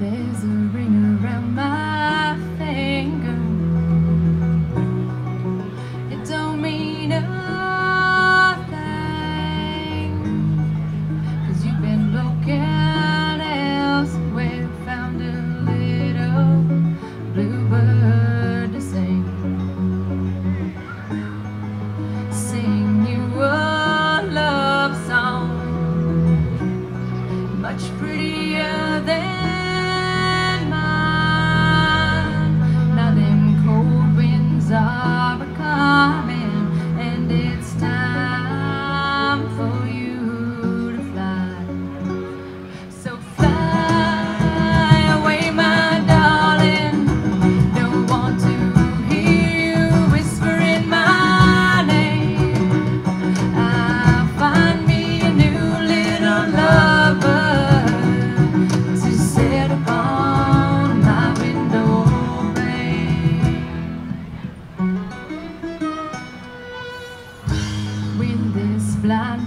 there's a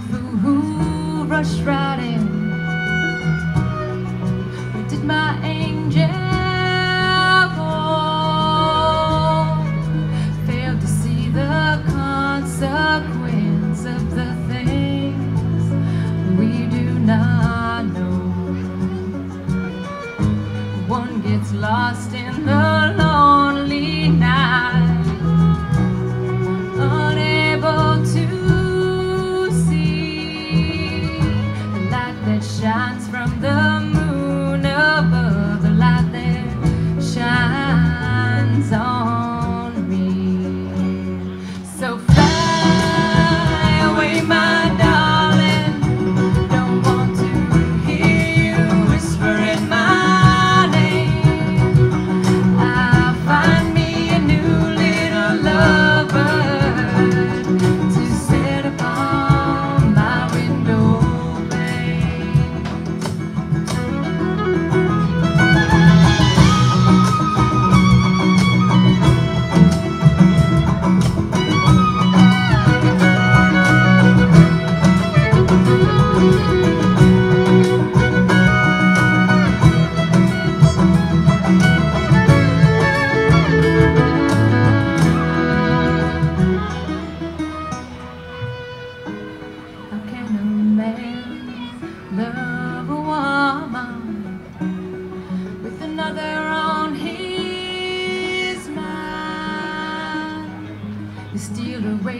flew, rush in? shines from the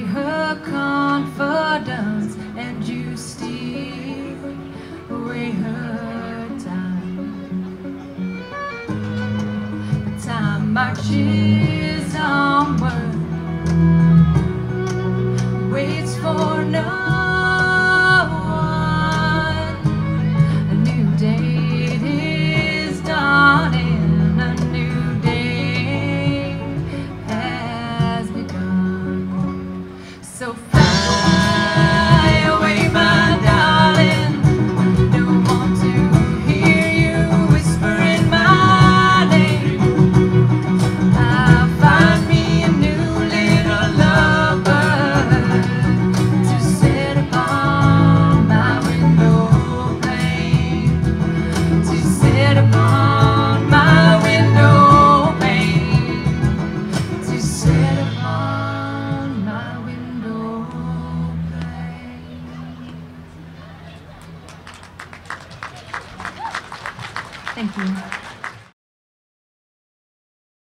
her confidence and you steal away her time. The time marches onward. Thank you.